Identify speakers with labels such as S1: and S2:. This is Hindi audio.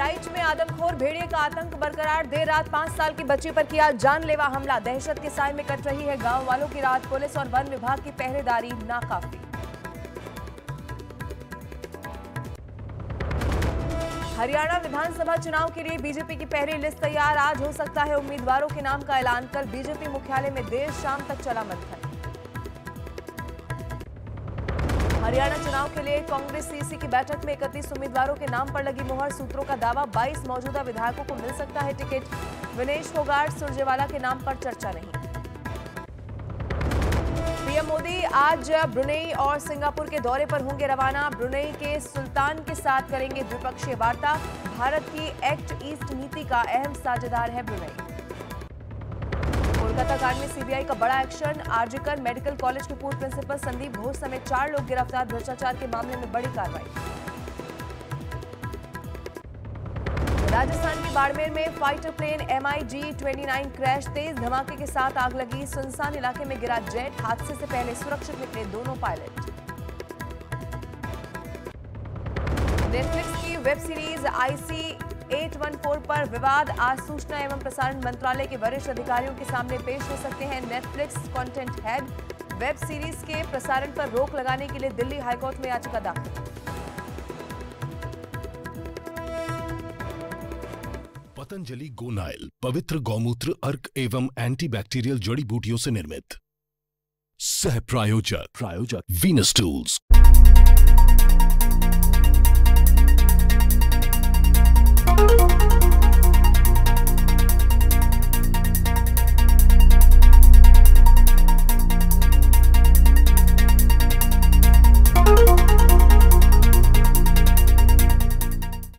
S1: बहराइच में आदमखोर भेड़िए का आतंक बरकरार। देर रात पाँच साल की बच्ची पर किया जानलेवा हमला। दहशत के साय में कट रही है गाँव वालों की रात। पुलिस और वन विभाग की पहरेदारी नाकाफी। हरियाणा विधानसभा चुनाव के लिए बीजेपी की पहली लिस्ट तैयार। आज हो सकता है उम्मीदवारों के नाम का ऐलान। कल बीजेपी मुख्यालय में देर शाम तक चला मंथन। हरियाणा चुनाव के लिए कांग्रेस सीसी की बैठक में 31 उम्मीदवारों के नाम पर लगी मुहर। सूत्रों का दावा 22 मौजूदा विधायकों को मिल सकता है टिकट। विनेश फोगाट सुरजेवाला के नाम पर चर्चा नहीं। पीएम मोदी आज ब्रुनेई और सिंगापुर के दौरे पर होंगे रवाना। ब्रुनेई के सुल्तान के साथ करेंगे द्विपक्षीय वार्ता। भारत की एक्ट ईस्ट नीति का अहम साझेदार है ब्रुनेई। कोलकाता कांड में सीबीआई का बड़ा एक्शन। आरजीकर मेडिकल कॉलेज के पूर्व प्रिंसिपल संदीप घोष समेत चार लोग गिरफ़्तार। भ्रष्टाचार के मामले में बड़ी कार्रवाई। राजस्थान के बाड़मेर में fighter plane M I G twenty nine crash. तेज धमाके के साथ आग लगी। सुनसान इलाके में गिरा जेट। हादसे से पहले सुरक्षित निकले दोनों पायलट। नेटफ्लिक्स की वेब सीरीज़ आईसी 814 पर विवाद आज सूचना एवं प्रसारण मंत्रालय के वरिष्ठ अधिकारियों के सामने पेश हो सकते हैं Netflix content head web series के प्रसारण पर रोक लगाने के लिए दिल्ली हाईकोर्ट में याचिका दाखिल।
S2: पतंजलि गोनाइल पवित्र गौमूत्र अर्क एवं एंटीबैक्टीरियल जड़ी बूटियों से निर्मित। सह प्रायोजक। प्रायोजक। Venus tools